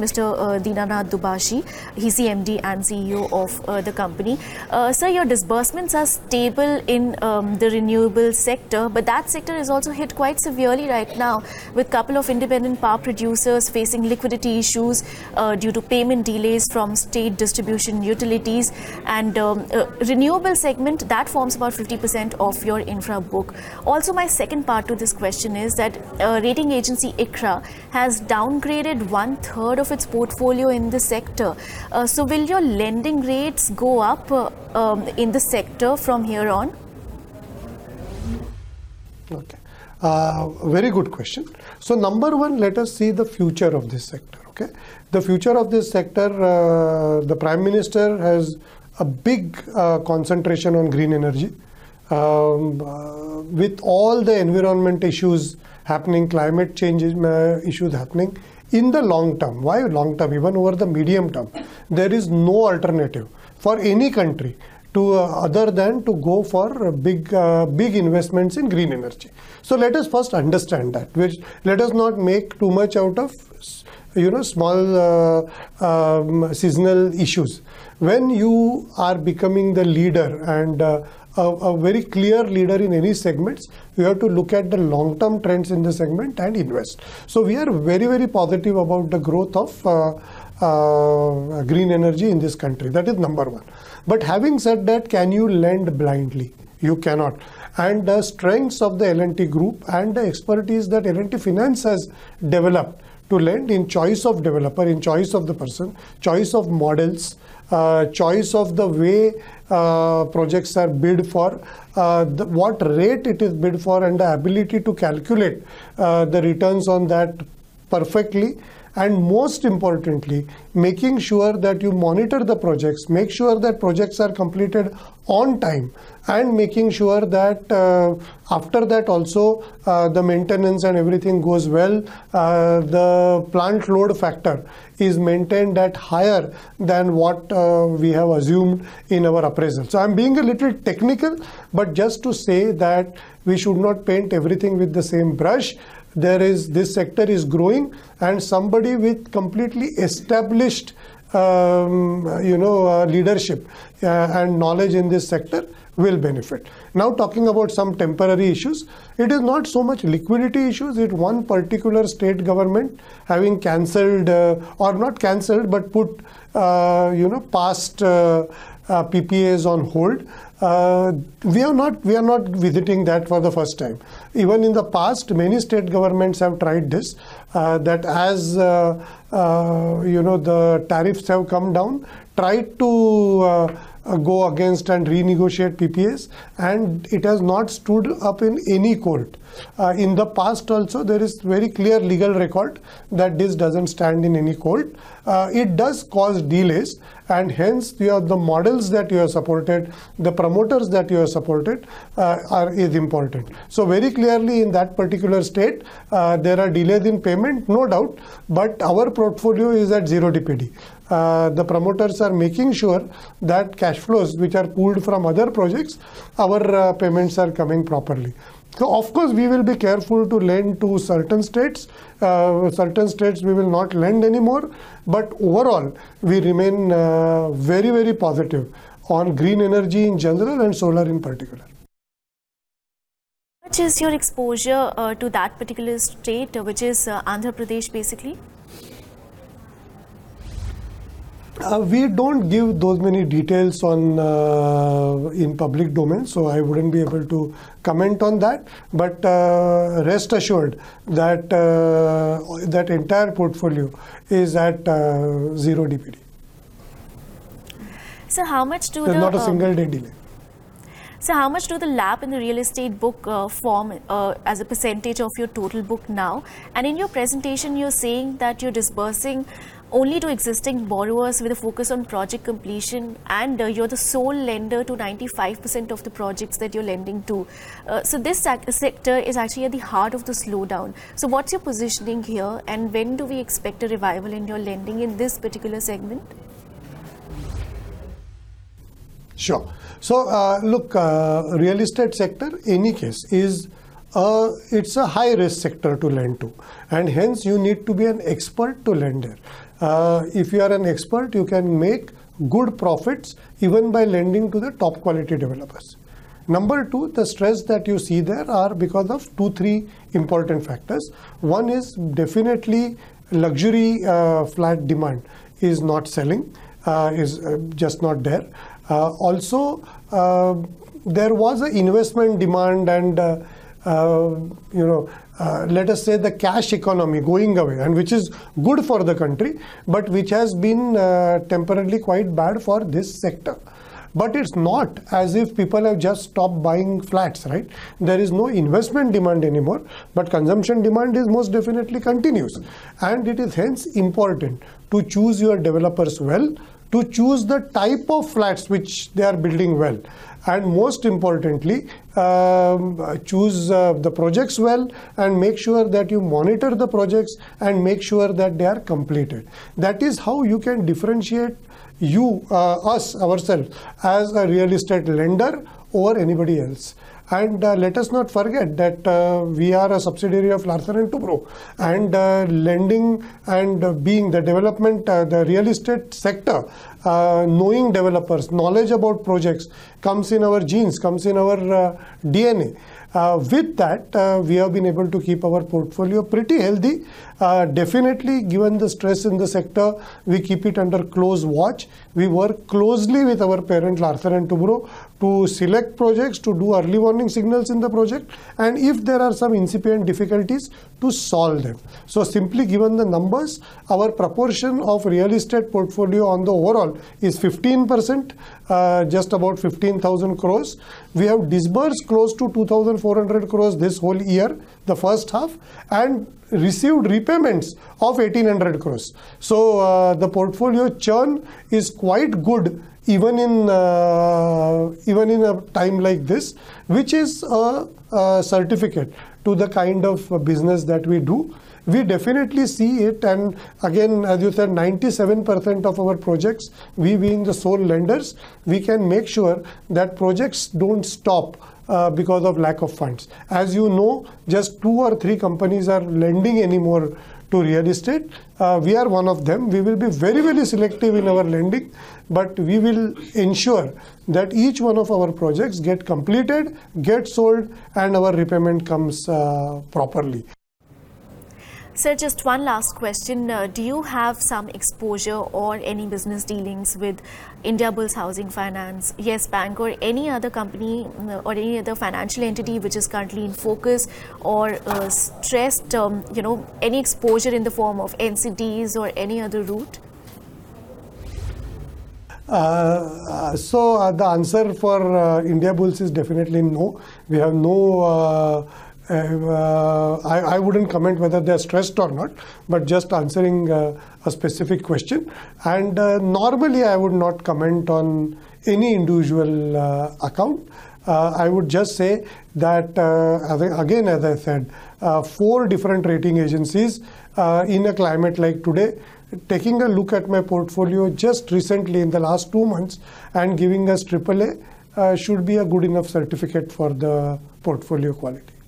Mr. Uh, Dinanath Dubhashi. He's the MD and CEO of uh, the company. Uh, sir, your disbursements are stable in um, the renewable sector, but that sector is also hit quite severely right now with a couple of independent power producers facing liquidity issues uh, due to payment delays from state distribution utilities. And um, uh, renewable segment, that forms about 50% of your infra book. Also, my second part to this question is that uh, rating agency ICRA has downgraded one third of its portfolio in the sector. Uh, so, will your lending rates go up uh, um, in the sector from here on? Okay. Uh, very good question. So, number one, let us see the future of this sector. Okay, the future of this sector. Uh, the Prime Minister has a big uh, concentration on green energy. Um, uh, with all the environment issues happening, climate change uh, issues happening, in the long term, why long term, even over the medium term, there is no alternative for any country to uh, other than to go for big uh, big investments in green energy. So let us first understand that which let us not make too much out of you know small uh, um, seasonal issues. When you are becoming the leader and uh, a, a, very clear leader in any segments. You have to look at the long term trends in the segment and invest. So we are very very positive about the growth of uh, uh, green energy in this country. That is number one. But having said that can you lend blindly? You cannot. And the strengths of the L&T group and the expertise that L&T finance has developed to lend in choice of developer in choice of the person choice of models uh, choice of the way uh, projects are bid for, uh, the, what rate it is bid for, and the ability to calculate uh, the returns on that perfectly and most importantly making sure that you monitor the projects make sure that projects are completed on time and making sure that uh, after that also uh, the maintenance and everything goes well uh, the plant load factor is maintained at higher than what uh, we have assumed in our appraisal. So i'm being a little technical but just to say that we should not paint everything with the same brush there is this sector is growing and somebody with completely established um, you know uh, leadership uh, and knowledge in this sector will benefit. Now talking about some temporary issues it is not so much liquidity issues. It one particular state government having cancelled uh, or not cancelled but put uh, you know past uh, uh, PPAs on hold uh, we are not we are not visiting that for the first time. Even in the past, many state governments have tried this. Uh, that as uh, uh you know the tariffs have come down, tried to uh, go against and renegotiate PPAs, and it has not stood up in any court. Uh, in the past, also, there is very clear legal record that this doesn't stand in any court. Uh, it does cause delays, and hence, the models that you have supported, the promoters that you have supported uh, are is important. So, very clearly, in that particular state, uh, there are delays in payment, no doubt, but our portfolio is at zero DPD. Uh, the promoters are making sure that cash flows which are pooled from other projects, our uh, payments are coming properly. So of course we will be careful to lend to certain states. Uh, certain states we will not lend anymore. But overall we remain uh, very very positive on green energy in general and solar in particular. What is your exposure uh, to that particular state, which is Andhra Pradesh basically? Uh, we don't give those many details on uh, in public domain, so I wouldn't be able to comment on that. But uh, rest assured that uh, that entire portfolio is at uh, zero DPD. So, how much do There's the not a um, single day delay. So, how much do the LAP in the real estate book uh, form uh, as a percentage of your total book now? And in your presentation, you're saying that you're disbursing only to existing borrowers with a focus on project completion, and uh, you're the sole lender to 95% of the projects that you're lending to. Uh, so, this sec- sector is actually at the heart of the slowdown. So, what's your positioning here, and when do we expect a revival in your lending in this particular segment? Sure. So uh, look, uh, real estate sector, any case, is uh, it's a high risk sector to lend to, and hence you need to be an expert to lend there. Uh, if you are an expert, you can make good profits even by lending to the top quality developers. Number two, the stress that you see there are because of two, three important factors. One is definitely luxury uh, flat demand is not selling, uh, is uh, just not there. Uh, also, there was an investment demand and you know uh, let us say the cash economy going away and which is good for the country but which has been uh, temporarily quite bad for this sector. But it's not as if people have just stopped buying flats right? There is no investment demand anymore but consumption demand is most definitely continuous and it is hence important to choose your developers well to choose the type of flats which they are building well and most importantly um, choose uh, the projects well and make sure that you monitor the projects and make sure that they are completed. That is how you can differentiate you uh, us ourselves as a real estate lender over anybody else and uh, let us not forget that uh, we are a subsidiary of Larsen and Toubro, and uh, lending and being the development, the real estate sector, knowing developers, knowledge about projects comes in our genes, comes in our DNA. Uh, with that, uh, we have been able to keep our portfolio pretty healthy. Uh, definitely, given the stress in the sector, we keep it under close watch. We work closely with our parent Larsen and Toubro to select projects, to do early warning signals in the project, and if there are some incipient difficulties, to solve them. So, simply given the numbers, our proportion of real estate portfolio on the overall is 15%, uh, just about 15,000 crores. We have disbursed close to 2,400 crores this whole year, the first half, and received repayments of 1800 crores. So uh, the portfolio churn is quite good even in uh, even in a time like this, which is a, a certificate to the kind of business that we do we definitely see it and again as you said 97% of our projects we being the sole lenders we can make sure that projects don't stop uh, because of lack of funds. As you know, just two or three companies are lending anymore to real estate. Uh, we are one of them. We will be very, very selective in our lending, but we will ensure that each one of our projects get completed, get sold, and our repayment comes uh, properly. Sir, just one last question. Uh, do you have some exposure or any business dealings with Indiabulls Housing Finance, Yes Bank, or any other company uh, or any other financial entity which is currently in focus or uh, stressed, um, you know, any exposure in the form of NCDs or any other route? Uh, uh, so uh, the answer for uh, Indiabulls is definitely no. We have no uh, I, I, wouldn't comment whether they're stressed or not, but just answering uh, a specific question. And uh, normally, I would not comment on any individual uh, account. Uh, I would just say that, again, as I said, four different rating agencies in a climate like today taking a look at my portfolio just recently in the last two months and giving us AAA uh, should be a good enough certificate for the portfolio quality.